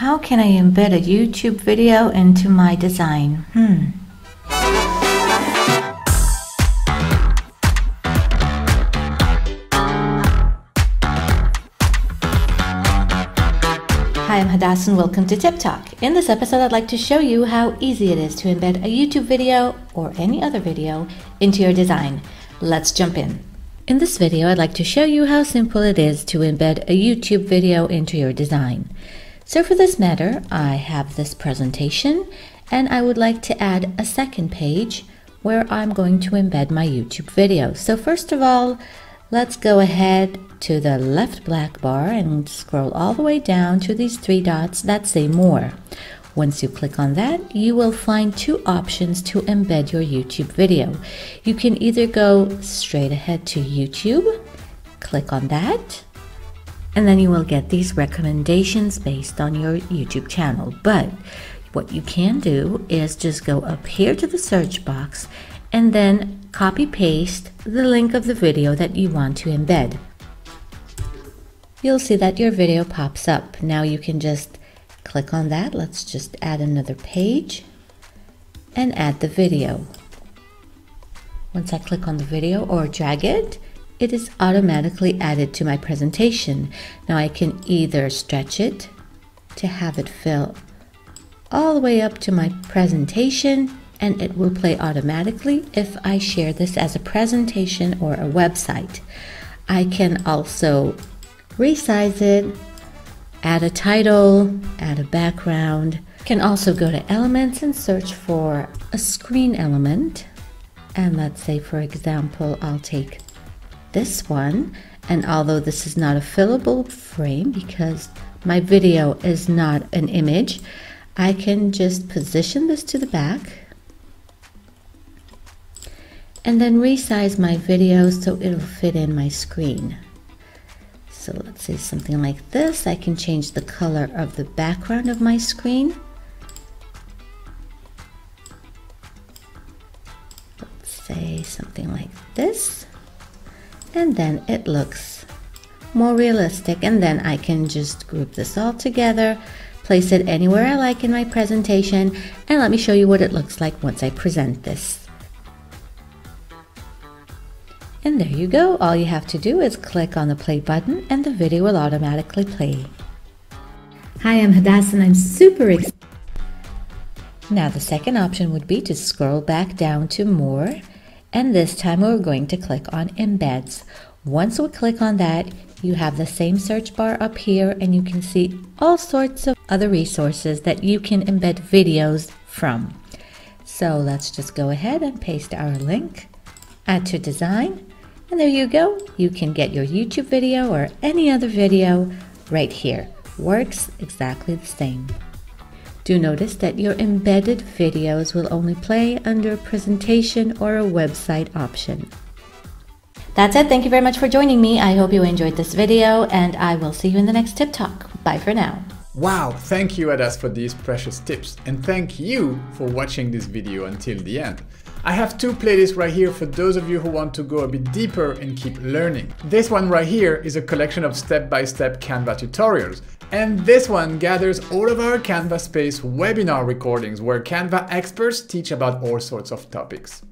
How can I embed a YouTube video into my design? Hmm. Hi, I'm Hadass and welcome to Tip Talk. In this episode, I'd like to show you how easy it is to embed a YouTube video or any other video into your design. Let's jump in. In this video, I'd like to show you how simple it is to embed a YouTube video into your design. So for this matter, I have this presentation and I would like to add a second page where I'm going to embed my YouTube video. So first of all, let's go ahead to the left black bar and scroll all the way down to these three dots that say more. Once you click on that, you will find two options to embed your YouTube video. You can either go straight ahead to YouTube, click on that, and then you will get these recommendations based on your YouTube channel. But what you can do is just go up here to the search box and then copy paste the link of the video that you want to embed you'll see that your video pops up. Now you can just click on that. Let's just add another page and add the video. Once I click on the video or drag it, it is automatically added to my presentation. Now I can either stretch it to have it fill all the way up to my presentation and it will play automatically if I share this as a presentation or a website. I can also resize it, add a title, add a background. Can also go to elements and search for a screen element. And let's say, for example, I'll take this one. And although this is not a fillable frame because my video is not an image, I can just position this to the back and then resize my video so it'll fit in my screen. So let's say something like this. I can change the color of the background of my screen. Let's say something like this. And then it looks more realistic. And then I can just group this all together, place it anywhere I like in my presentation, and let me show you what it looks like once I present this. And there you go. All you have to do is click on the play button and the video will automatically play. Hi, I'm Hadass and I'm super excited. Now the second option would be to scroll back down to more and this time we're going to click on embeds. Once we click on that, you have the same search bar up here and you can see all sorts of other resources that you can embed videos from. So let's just go ahead and paste our link, add to design, and there you go. You can get your YouTube video or any other video right here. Works exactly the same. Do notice that your embedded videos will only play under a presentation or a website option. That's it. Thank you very much for joining me. I hope you enjoyed this video and I will see you in the next Tip Talk. Bye for now. Wow, thank you Hadass for these precious tips and thank you for watching this video until the end. I have two playlists right here for those of you who want to go a bit deeper and keep learning. This one right here is a collection of step-by-step -step Canva tutorials. And this one gathers all of our Canva Space webinar recordings where Canva experts teach about all sorts of topics.